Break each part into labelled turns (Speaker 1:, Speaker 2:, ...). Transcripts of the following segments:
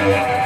Speaker 1: Yeah.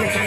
Speaker 1: Yeah.